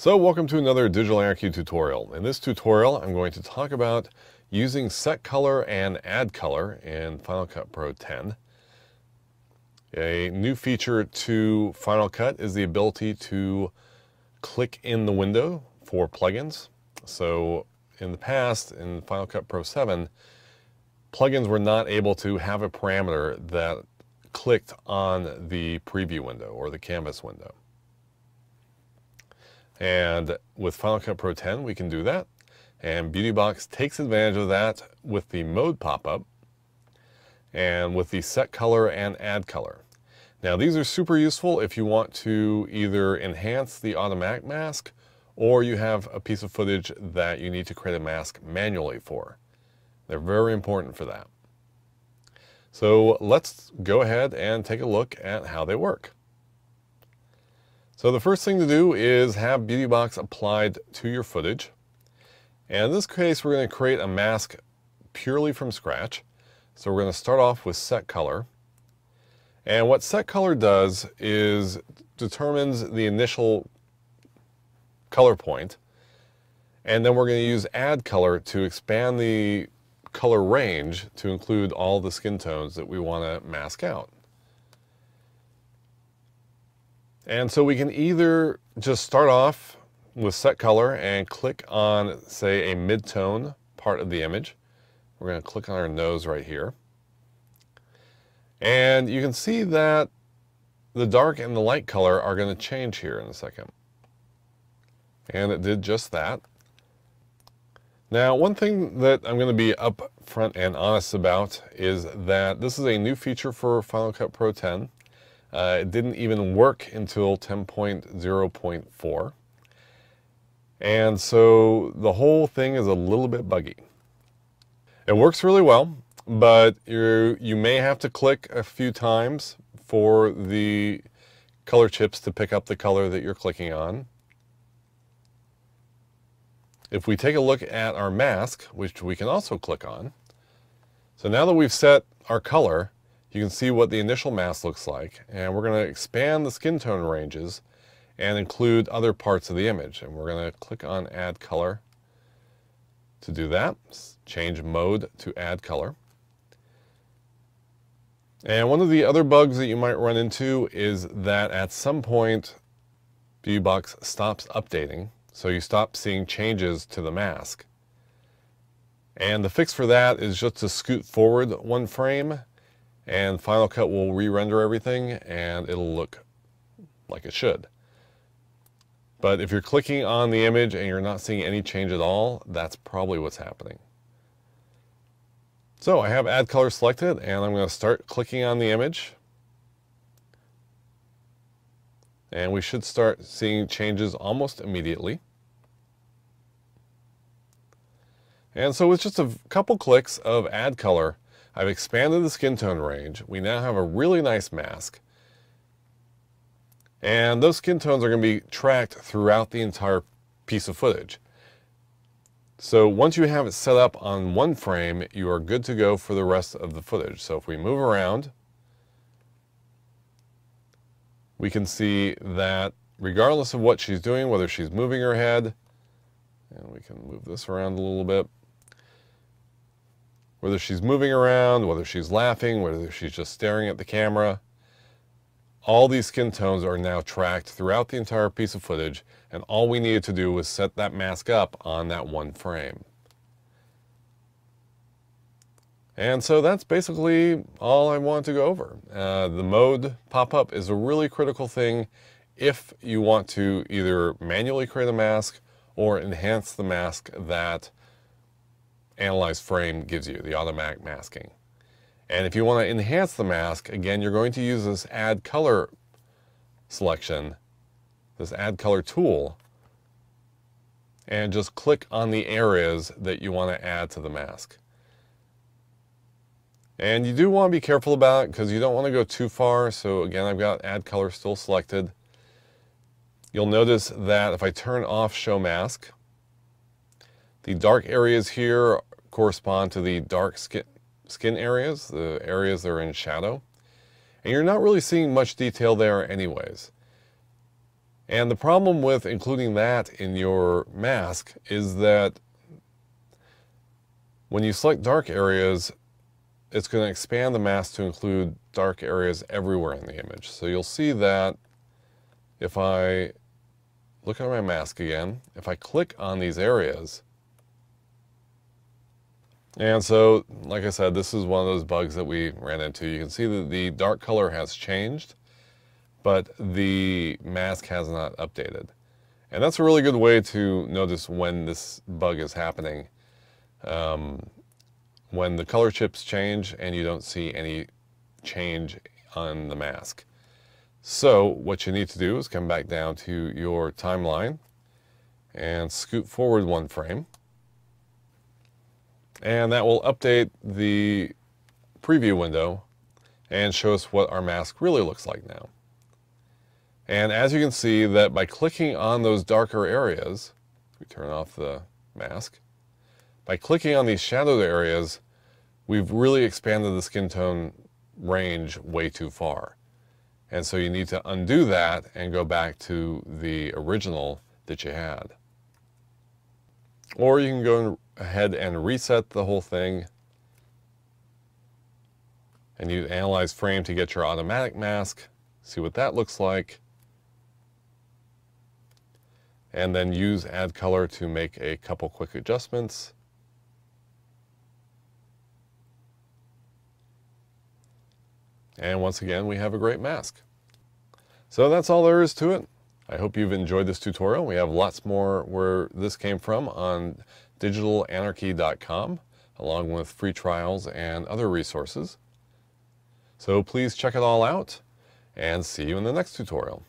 So welcome to another Digital Anarchy tutorial. In this tutorial, I'm going to talk about using set color and add color in Final Cut Pro 10. A new feature to Final Cut is the ability to click in the window for plugins. So in the past, in Final Cut Pro 7, plugins were not able to have a parameter that clicked on the preview window or the canvas window. And with Final Cut Pro 10, we can do that. And Beauty Box takes advantage of that with the mode pop-up and with the set color and add color. Now these are super useful if you want to either enhance the automatic mask or you have a piece of footage that you need to create a mask manually for. They're very important for that. So let's go ahead and take a look at how they work. So the first thing to do is have Beauty Box applied to your footage. And in this case, we're going to create a mask purely from scratch. So we're going to start off with set color. And what set color does is determines the initial color point. And then we're going to use add color to expand the color range to include all the skin tones that we want to mask out. And so we can either just start off with set color and click on, say, a mid-tone part of the image. We're going to click on our nose right here. And you can see that the dark and the light color are going to change here in a second. And it did just that. Now, one thing that I'm going to be upfront and honest about is that this is a new feature for Final Cut Pro 10. Uh, it didn't even work until 10.0.4. And so the whole thing is a little bit buggy. It works really well, but you you may have to click a few times for the color chips to pick up the color that you're clicking on. If we take a look at our mask, which we can also click on, so now that we've set our color, you can see what the initial mask looks like. And we're going to expand the skin tone ranges and include other parts of the image. And we're going to click on Add Color to do that. Change mode to Add Color. And one of the other bugs that you might run into is that at some point, Beauty Box stops updating. So you stop seeing changes to the mask. And the fix for that is just to scoot forward one frame and Final Cut will re-render everything and it'll look like it should. But if you're clicking on the image and you're not seeing any change at all, that's probably what's happening. So I have add color selected and I'm going to start clicking on the image. And we should start seeing changes almost immediately. And so with just a couple clicks of add color, I've expanded the skin tone range. We now have a really nice mask. And those skin tones are going to be tracked throughout the entire piece of footage. So once you have it set up on one frame, you are good to go for the rest of the footage. So if we move around, we can see that regardless of what she's doing, whether she's moving her head, and we can move this around a little bit, whether she's moving around, whether she's laughing, whether she's just staring at the camera. All these skin tones are now tracked throughout the entire piece of footage, and all we needed to do was set that mask up on that one frame. And so that's basically all I want to go over. Uh, the mode pop-up is a really critical thing if you want to either manually create a mask or enhance the mask that Analyze Frame gives you, the automatic masking. And if you want to enhance the mask, again, you're going to use this Add Color selection, this Add Color tool, and just click on the areas that you want to add to the mask. And you do want to be careful about it because you don't want to go too far. So again, I've got Add Color still selected. You'll notice that if I turn off Show Mask, the dark areas here correspond to the dark skin, skin areas, the areas that are in shadow. And you're not really seeing much detail there anyways. And the problem with including that in your mask is that when you select dark areas, it's going to expand the mask to include dark areas everywhere in the image. So you'll see that if I look at my mask again, if I click on these areas, and so, like I said, this is one of those bugs that we ran into. You can see that the dark color has changed, but the mask has not updated. And that's a really good way to notice when this bug is happening. Um, when the color chips change and you don't see any change on the mask. So what you need to do is come back down to your timeline and scoot forward one frame and that will update the preview window and show us what our mask really looks like now. And as you can see that by clicking on those darker areas, we turn off the mask, by clicking on these shadowed areas, we've really expanded the skin tone range way too far. And so you need to undo that and go back to the original that you had. Or you can go ahead and reset the whole thing and use Analyze Frame to get your automatic mask, see what that looks like, and then use Add Color to make a couple quick adjustments. And once again, we have a great mask. So that's all there is to it. I hope you've enjoyed this tutorial. We have lots more where this came from on digitalanarchy.com, along with free trials and other resources. So please check it all out, and see you in the next tutorial.